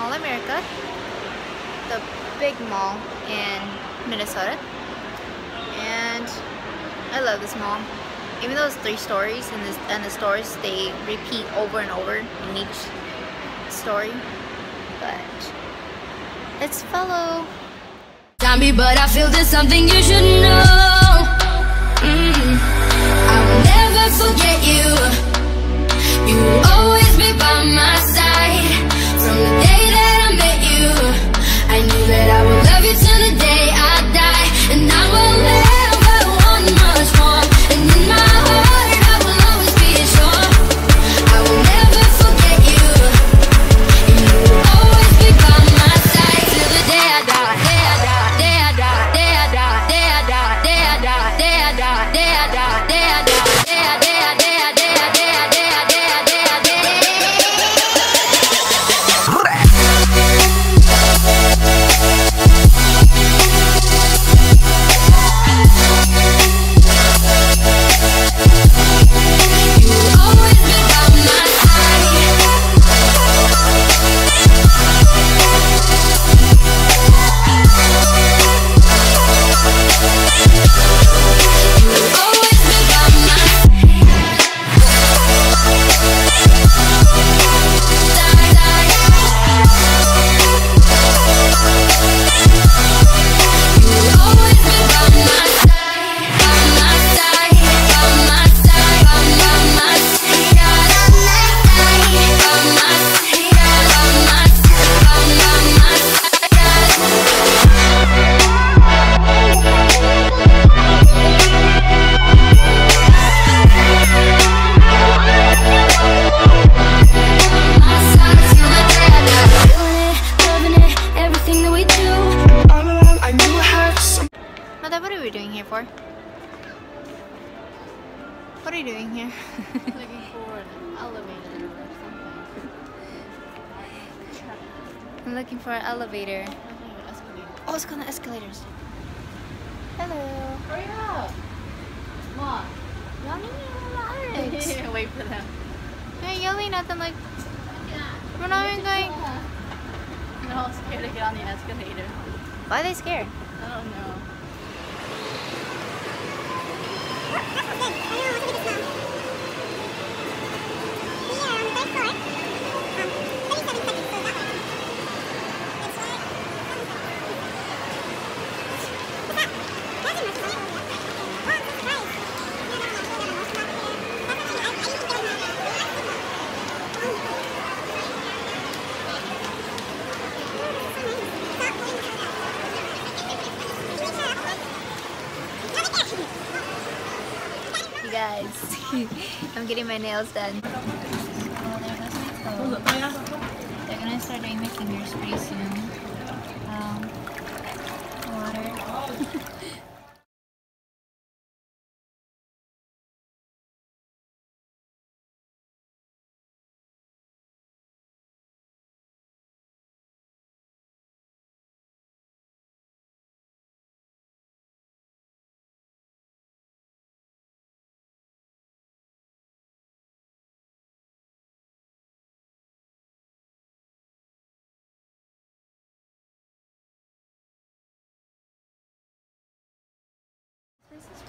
Mall America, the big mall in Minnesota. And I love this mall. Even though it's three stories and, this, and the stores, they repeat over and over in each story. But let's follow. Zombie, but I feel there's something you should know. I'm looking for an elevator. Something with escalator. Oh, it's going to escalators. Hello. Hurry up! Come on. Yelling Wait for them. They're yelling at them like, we're not even going. They're all scared to get on the escalator. Why are they scared? I don't know. You guys, I'm getting my nails done. They're gonna start doing my fingers pretty soon. Um, water.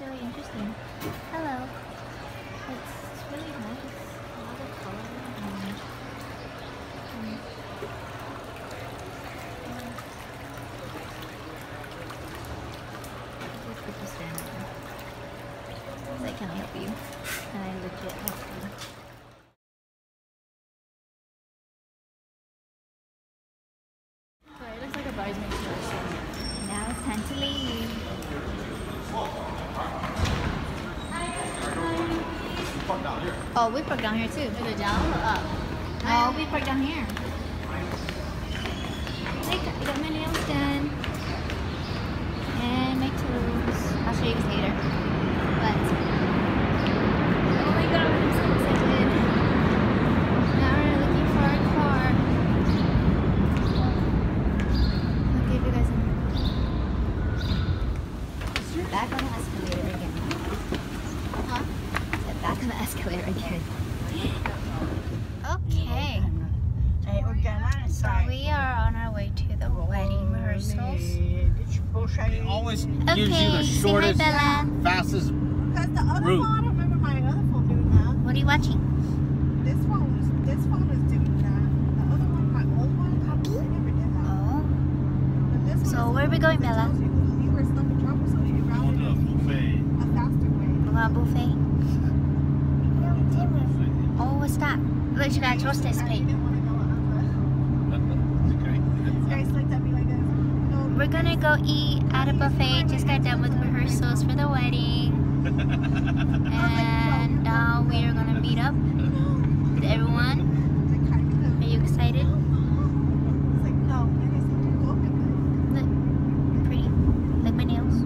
really interesting. Hello. It's, really nice. A lot of color and and- yeah. Just put this down. I can help you. And I legit help you. Sorry, it looks like a bridesmaid's dress. Now it's time to leave. Oh, we park down here too. Is it down or up? No, we park down here. I got my nails done. And my toes. I'll show you guys later. But, oh my god, I'm so excited. Now we're looking for our car. I'll give you guys a... Back on the escalator again. Huh? Said back on the escalator again. Okay. Alright, we're So we are on our way to the wedding rehearsals. It always Okay, gives you the say hi, shortest, fastest Because the other Root. phone, I remember my other phone doing that. What are you watching? This phone was, this phone was doing that. The other one, my old one, I, I never did that. Oh, one So where are we going, Bella? tells you You were stuck in trouble, so you routed it a faster way. we're going buffet. Oh, what's that? Look, you got hostess I pay. didn't want to go other. Grace looked at me like this. No, We're gonna go eat at a buffet. Just got done with rehearsals for the wedding. And now we are gonna meet up with everyone. like, kind of. Are you excited? It's like, no. And I said, go with it. Look, pretty. Like my nails.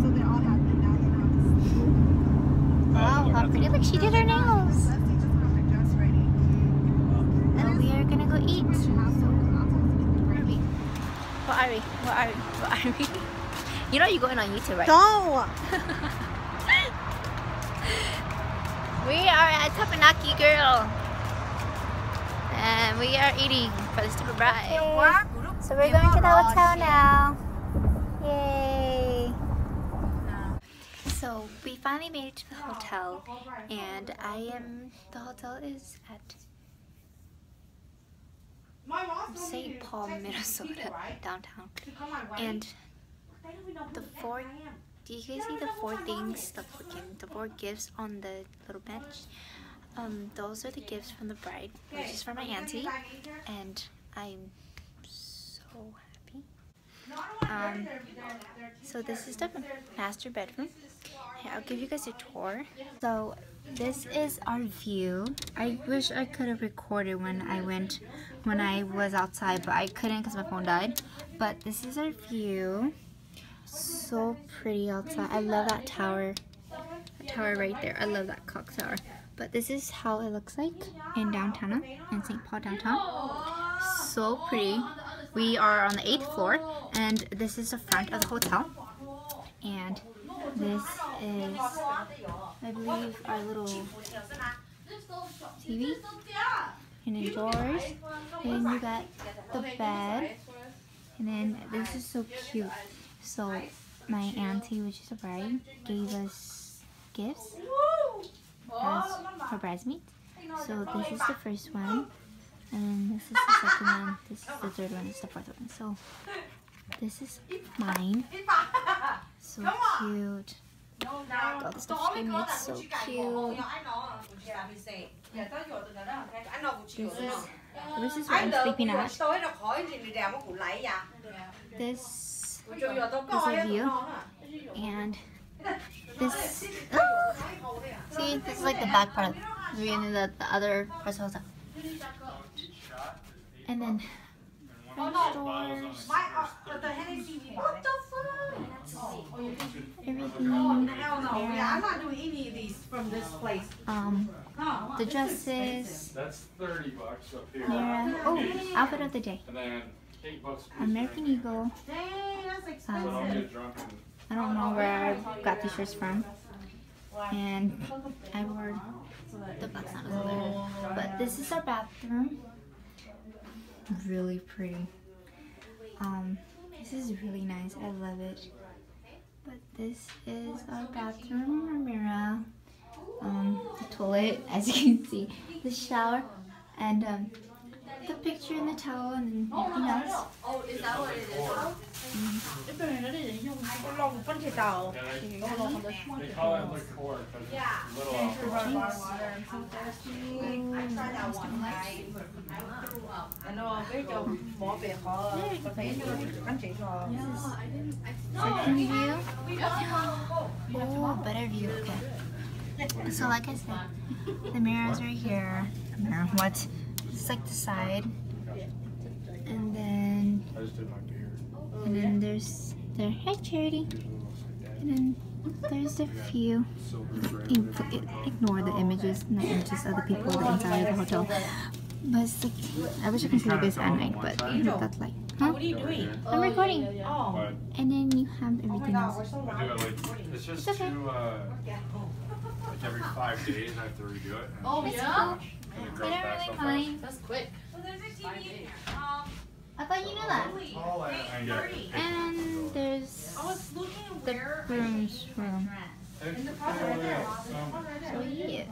So they're all happy now. They don't have to sleep. Wow, how pretty. Look, she did her nails. Leslie just have her dress ready. Well, we are gonna go eat. She has to. I'm supposed to get the Where are bread. we? Where are we? Where are we? Where are we? You know you're going on YouTube, right? Don't. We are at Tapanaki Girl. And we are eating for the stupid bride. So we're going to the hotel now. Yay. So we finally made it to the hotel and I am, the hotel is at St. Paul, Minnesota, downtown. And the four, do you guys see the four things, the, freaking- the four gifts on the little bench? Um, those are the gifts from the bride, which is from my auntie, and I'm so happy. Um, so this is the master bedroom. Here, I'll give you guys a tour. So this is our view. I wish I could have recorded when I went, when I was outside, but I couldn't because my phone died. But this is our view. So pretty outside. I love that tower. That tower right there. I love that clock tower. But this is how it looks like in downtown, in St. Paul downtown. So pretty. We are on the eighth floor, and this is the front of the hotel. And this is, I believe, our little TV. And then drawers. And you got the bed. And then this is so cute. So my auntie, which is a bride, gave us gifts as her bridesmaids. So this is the first one. And this is the second one. This is the third one. This is the fourth one. So this is mine. So cute. All the stuff she. So cute. This is this is what I'm sleeping at. This is a view. And this oh, see this is like the back part. Of the the, the other parts of the. And then French doors, everything. I'm not doing any of these from this place. Um, the dresses, That's thirty bucks up here. Mira. Oh, outfit of the day. And then eight bucks. a piece. American Eagle. Dang, that's So don't Um, get drunk and I don't know where I got these shirts from. And I wore the box on over there. But this is our bathroom. Really pretty. Um, this is really nice. I love it. But this is our bathroom, our mirror, um, the toilet, as you can see, the shower, and um, the picture in the towel and everything else. they call it liqueur because it's little alcohol. Second view. Oh, better view. Okay. So like I said, the mirrors right here. The mirror. What? It's like the side. And then I just did my beard. and then there's there. Hi, Charity. And then there's a few. Ignore the images, not images of the people, the inside of the hotel. But it's like, I wish I could show you guys at night, but that's like, huh? What are you doing? I'm recording. Oh. But And then you have everything else. I do it like it's just It's okay. too uh Like every five days, I have to redo it. Oh, it's yeah? Too much, 'cause it They grows don't back really so fast. mind. That's quick. Five days. I thought you knew that. Oh, I, I get. And there's I was looking the where. groom's room. It's- the front right there. um, So yeah.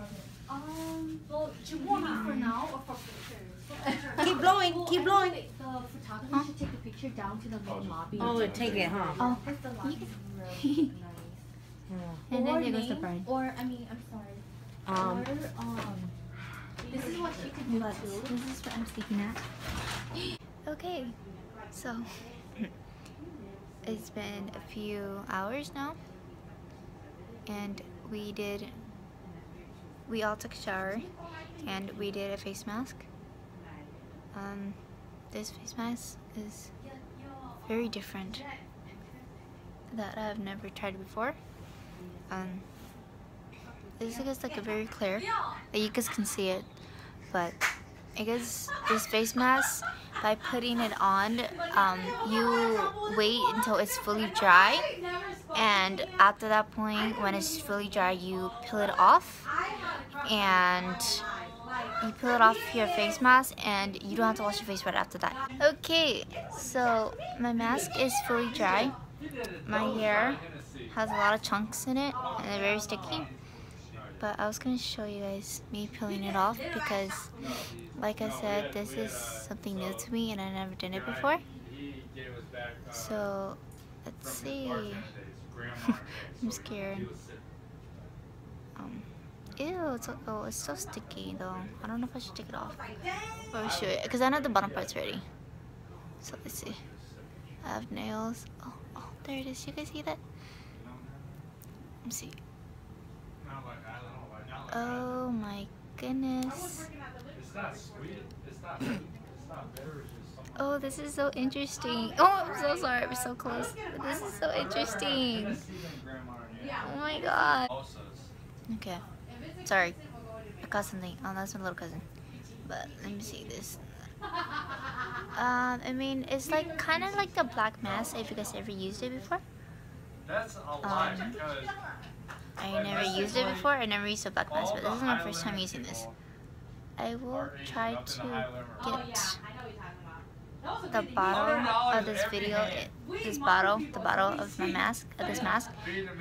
Um, well, do you want me for now or for pictures? Keep blowing, Well, keep blowing. The photographer should take a picture down to the main lobby. Oh, it take it, huh? Oh, Because the lobby is really nice. and or then there goes the name, bride. Or, I mean, I'm sorry. Um, or, um, this is what she could do too. this is what I'm speaking at. Okay, so it's been a few hours now, and we did. We all took a shower, and we did a face mask. Um, this face mask is very different that I've never tried before. Um, this is like a very clear that you guys can see it, but I guess this face mask by putting it on, um, you wait until it's fully dry, and after that point, when it's fully dry, you peel it off, and you peel it off your face mask, and you don't have to wash your face right after that. Okay, so my mask is fully dry. My hair has a lot of chunks in it, and they're very sticky. But I was gonna show you guys me peeling it off because, like I said, this is something new to me and I never done it before. So let's see. I'm scared. Um, ew, it's, so- oh, it's so sticky though. I don't know if I should take it off or should? Because I know the bottom part's ready. So let's see. I have nails. Oh, oh, there it is. You guys see that? Let me see. Not like- I don't know, like- not like that. Oh my goodness. It's not sweet, it's not, it's not bitter, it's just. Oh, this is so interesting. Oh, I'm so sorry. I'm so close. This is so interesting. Oh my god. Okay. Sorry. I got something. Oh, that's my little cousin. But let me see this. Um, I mean, it's like kind of like the black mask. If you guys ever used it before, That's a lie Um, because I never used it before. I never used a black mask, but this is my first time using this. I will try to get the bottle of this video, this bottle, the bottle of my mask, of this mask,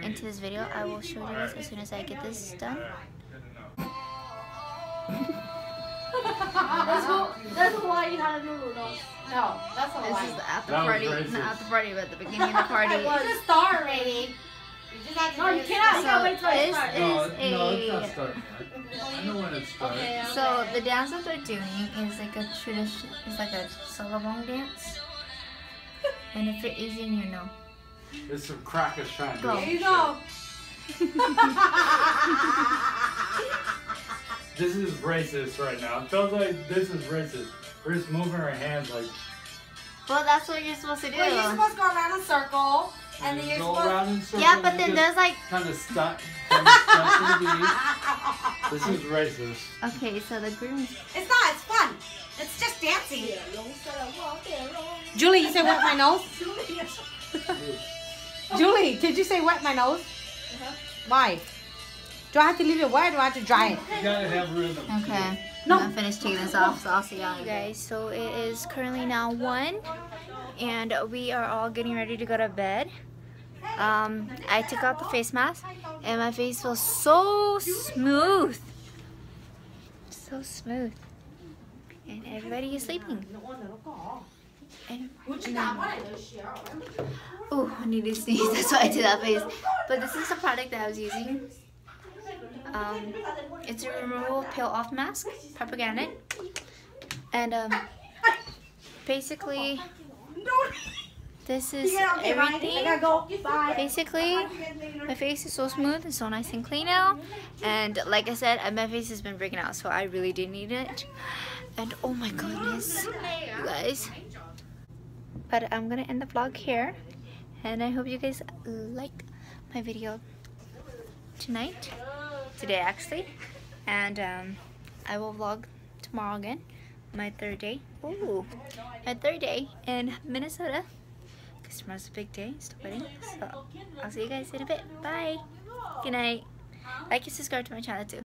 into this video. I will show you guys as soon as I get this done. That's, who, that's why you had a new noodles. No, that's a This is the after That was party, racist. not after party, but the beginning of the party. It's a star already. You just have to no, you cannot. You So gotta wait till it this starts. is No, it's not a. starting yet. I know when it starts. Okay, okay. So the dance that they're doing is like a tradition. It's like a solobong dance. And if you're Asian, you know. It's some crackers trying to do Go. some There you shit. go. This is racist right now. It feels like this is racist. We're just moving our hands like Well, that's what you're supposed to do. Well, you're supposed to go around in a circle, and then just you're go supposed. around in circles. Yeah, but then there's like. kind of stuck. Kind of stuck to the beat. This is racist. Okay, so the grooms. It's not. It's fun. It's just dancing. Julie, you say wet my nose. Julie, did you say wet my nose? Uh-huh. Why? Do I have to leave it wet or do I have to dry it? You gotta have rhythm. Okay. No. I'm finished taking this off, so I'll see y'all. guys, so it is currently now 1, and we are all getting ready to go to bed. Um, I took out the face mask, and my face feels so smooth. So smooth. And everybody is sleeping. Oh, I need to sneeze. That's why I did that face. But this is the product that I was using. Um, it's a removable peel off mask, propaganda. And um, basically, this is everything. Basically, my face is so smooth and so nice and clean now. And like I said, my face has been breaking out, so I really did need it. And oh my goodness, you guys. But I'm gonna end the vlog here. And I hope you guys liked my video tonight, today actually. And um, I will vlog tomorrow again, my third day. Ooh, my third day in Minnesota. Because tomorrow's a big day, the wedding. So I'll see you guys in a bit. Bye. Good night. Like and subscribe to my channel too.